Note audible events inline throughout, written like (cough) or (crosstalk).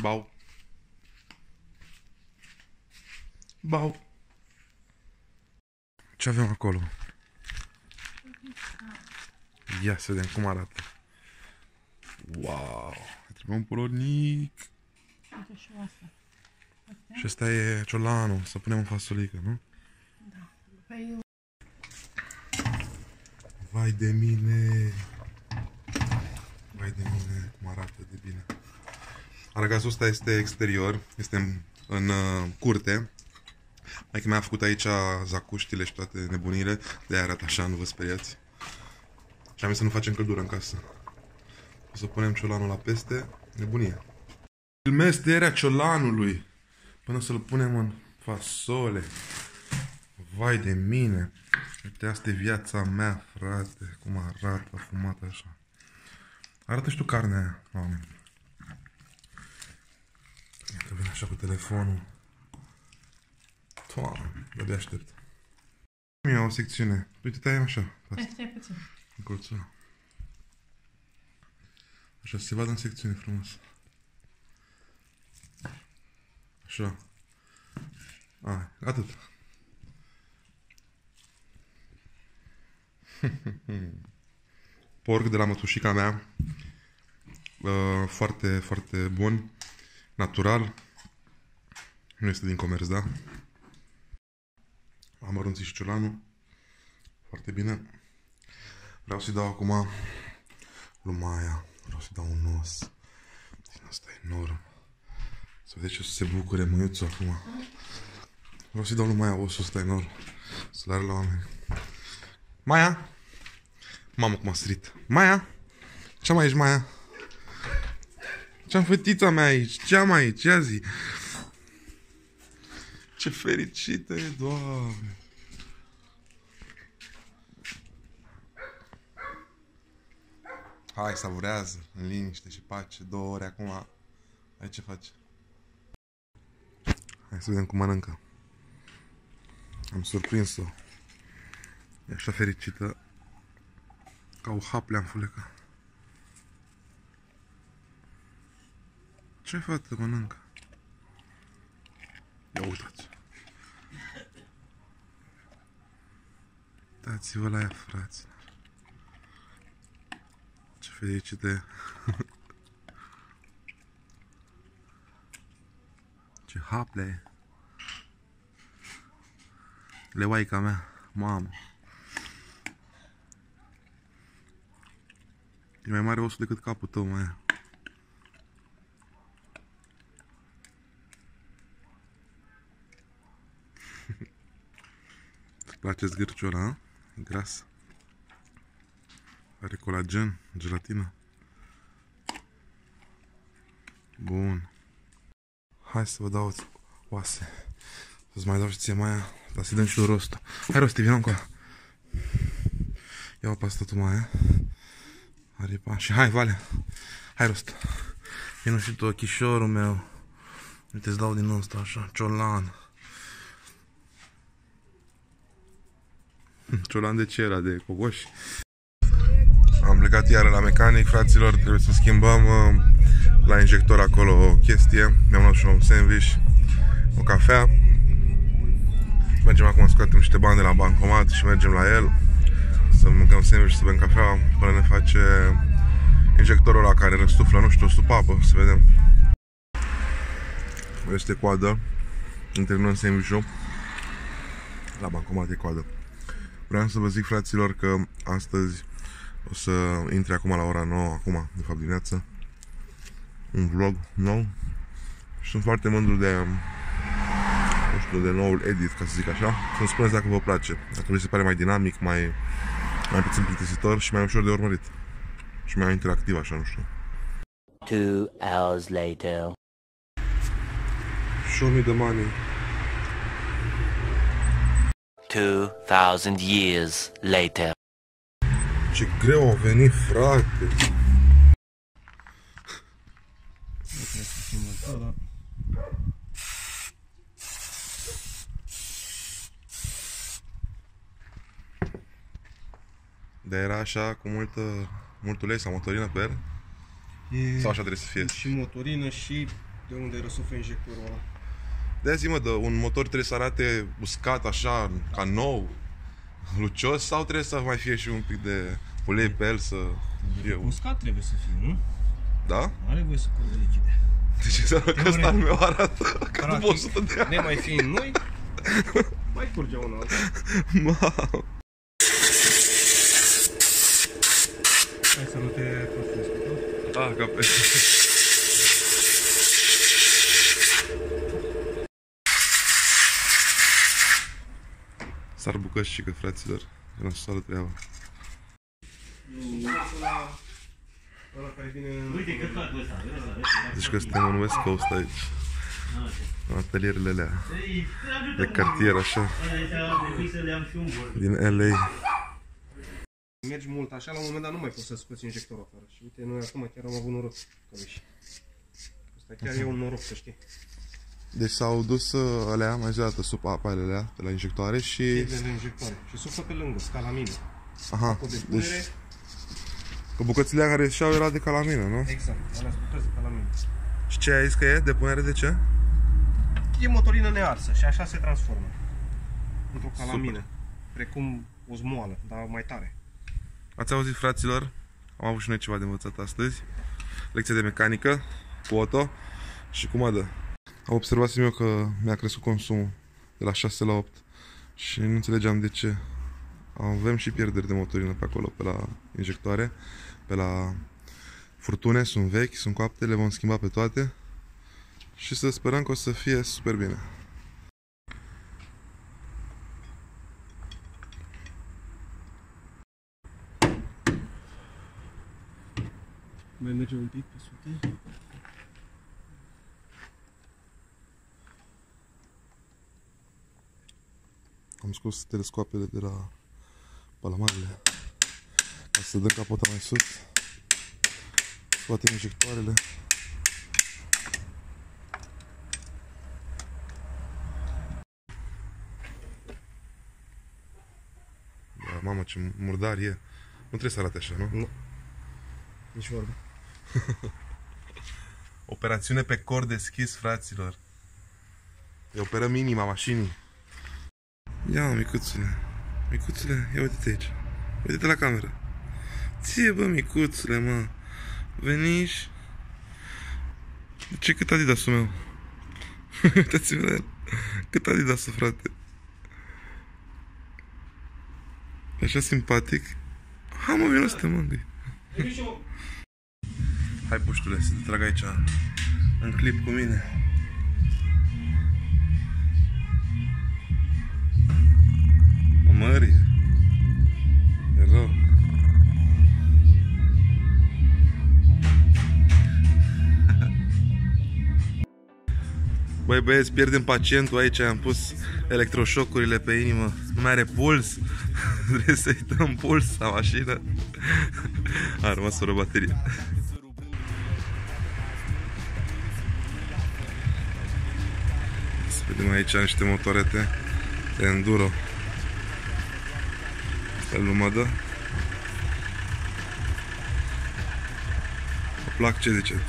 Bau. Bau. Ce avem acolo? Ia să vedem cum arată. Wow! Trebuie un polonic. Uite și asta. Și ăsta e ciolanul, să punem în fasolică, nu? Păi, Vai de mine! Vai de mine, cum arată de bine. Aragazul ăsta este exterior, este în, în uh, curte. Mai mi-a făcut aici zacuștile și toate nebunile, de aia arată așa, nu vă speriați. Și am zis să nu facem căldură în casă. O să punem ciolanul la peste, nebunie. Filmez tăierea ciolanului până să-l punem în fasole. Vai de mine! Uite, asta e viața mea, frate, cum arată fumat așa. Arată și tu carnea aia, oameni. Iată, vine așa cu telefonul. Doamne, de aștept. Mi o secțiune. Uite, tai așa. stai, stai puțin. Încolțul. Așa, să se vadă în secțiune frumos. Așa. A, atât. (laughs) Porc de la mătușica mea. Uh, foarte, foarte bun. Natural. Nu este din comerț, da? Am arunțit și ciolanul. Foarte bine. Vreau să-i dau acum lui Maia. Vreau să-i dau un os. Din asta e enorm. Să vedeți ce o să se bucure mâiuțul acum. Vreau să-i dau lui Maia osul ăsta enorm. Să-l are la oameni. Maia! Mamă cum a sărit. Maia! Ce am aici, Maia? Ce-am fetița mea aici? Ce am aici? Ia zi! Ce fericită e, Doamne! Hai, savurează, în liniște și pace, două ore acum. Hai ce faci? Hai să vedem cum mănâncă. Am surprins-o. E așa fericită. Ca o haplea în fulecă. Ce fată mănâncă? Ia uitați. Dați-vă la ea, fraților. Ce fericită e. Ce haple e. Leoaica mea, mamă. E mai mare osul decât capul tău, mai. Place zgârciul ăla, a? E gras. Are colagen, gelatină. Bun. Hai să vă dau oase. Să-ți mai dau și ție Maia, dar să-i dăm și lui Rostu. Hai Rosti, vină încoa. Ia o pasta tu Maia. Aripa. Și hai, Vale. Hai, Rost. Vino și tu, ochișorul meu. Uite, îți dau din ăsta așa, ciolan. Ciolan de ce era? De cocoș? Am plecat iară la mecanic, fraților, trebuie să schimbăm uh, la injector acolo o chestie. Mi-am luat și un sandwich, o cafea. Mergem acum să scoatem niște bani de la bancomat și mergem la el să mâncăm sandwich și să bem cafea până ne face injectorul ăla care răstuflă, nu știu, o supapă, să vedem. Este coadă, terminăm sandwich-ul. La bancomat e coadă. Vreau să vă zic, fraților, că astăzi o să intre acum la ora 9, acum, de fapt dimineață, un vlog nou și sunt foarte mândru de nu știu, de noul edit, ca să zic așa. Să-mi spuneți dacă vă place. Dacă vi se pare mai dinamic, mai, mai puțin plictisitor și mai ușor de urmărit. Și mai interactiv, așa, nu știu. Two hours later. Show me the money. Two thousand years later. Ce greu au venit, frate. Dar era așa, cu multă, mult ulei sau motorină pe el? E Sau așa trebuie să fie? și motorină și De unde răsuflă injectorul ăla? De zi, mă, de un motor trebuie să arate uscat așa, ca nou, lucios, sau trebuie să mai fie și un pic de ulei pe el să fie... Uscat trebuie să fie, nu? Da? Are voie să curgă lichide. Deci înseamnă că ăsta al meu arată ca Practic, după 100 de ani. Ne mai fiind noi, mai curge un alt. Mamă. Hai să nu te prostesc, da? Da, ca pe... S-ar bucășică, fraților. Era soară treaba. Ăla care vine... Uite, căcatul ăsta, vezi ăsta, Deci că suntem în West Coast aici. În atelierele alea de cartier, așa, Trebuie să le am și un bol. din LA. Mergi mult așa, la un moment dat nu mai poți să scoți injectorul afară. Și uite, noi acum chiar am avut noroc că și. Asta chiar e un noroc, să știi. Deci s-au dus uh, alea, mai zi o dată, sub apa alea de la injectoare și... Piedele injectoare. Și suflă pe lângă, ca la mine. Aha, Cu depunere, deci că bucățile care ieșeau era de calamină, nu? exact, alea sunt bucăți de ca la mine. Și ce ai zis că e? Depunere de ce? E motorină nearsă și așa se transformă. Într-o calamină. Precum o zmoală, dar mai tare. Ați auzit, fraților? Am avut și noi ceva de învățat astăzi. Lecție de mecanică cu Otto și cu Madă. Am observat eu că mi-a crescut consumul de la 6 la 8 și nu înțelegeam de ce. Avem și pierderi de motorină pe acolo, pe la injectoare, pe la furtune, sunt vechi, sunt coapte, le vom schimba pe toate și să sperăm că o să fie super bine. Mai merge un pic pe sute. Am scos telescoapele de la palamarele ca să dăm capota mai sus. Scoatem injectoarele. Da, mamă, ce murdar e. Nu trebuie să arate așa, nu? Nici vorbă. (laughs) Operațiune pe cor deschis, fraților. E operăm inima mașinii. Ia, micuțule. Micuțule, ia uite-te aici. Uite-te la cameră. Ție, bă, micuțule, mă. Veniși. De ce cât adidasul meu? (laughs) Uitați-vă la el. Cât adidasul, frate. E Așa simpatic. Ha, mă, vină să te mângâi. Hai, puștule, să te trag aici în clip cu mine. O mări. E rău. (laughs) Băi băieți, pierdem pacientul aici, am pus electroșocurile pe inimă, nu mai are puls, (laughs) trebuie să-i dăm puls la mașină. (laughs) A rămas fără baterie. Să vedem aici niște motorete de enduro. Pe lumadă. Vă plac ce ziceți?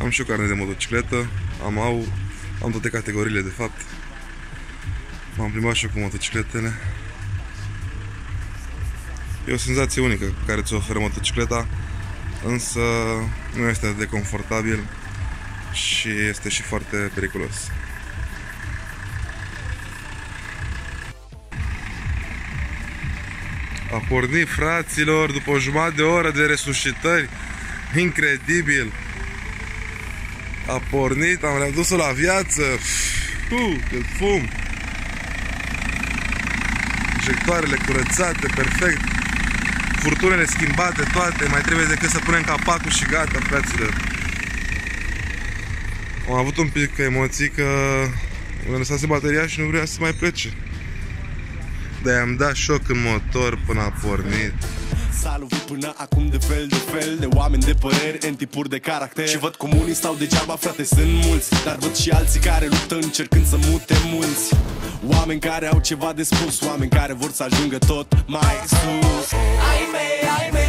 Am și o carne de motocicletă, am au, am toate categoriile de fapt. M-am plimbat și eu cu motocicletele. E o senzație unică pe care ți-o oferă motocicleta, însă nu este atât de confortabil și este și foarte periculos. A pornit fraților după o jumătate de oră de resuscitări. Incredibil! A pornit, am readus-o la viață. Uh, cât fum! Injectoarele curățate, perfect. Furtunele schimbate toate, mai trebuie decât să punem capacul și gata, fraților. Am avut un pic emoții că mi-a lăsat bateria și nu vrea să mai plece. Dar i-am dat șoc în motor până a pornit. S-a lovit până acum de fel de fel De oameni de păreri, în tipuri de caracter. Și văd cum unii stau degeaba, frate, sunt mulți Dar văd și alții care luptă încercând să mute mulți Oameni care au ceva de spus Oameni care vor să ajungă tot mai sus. Ai mei, ai mei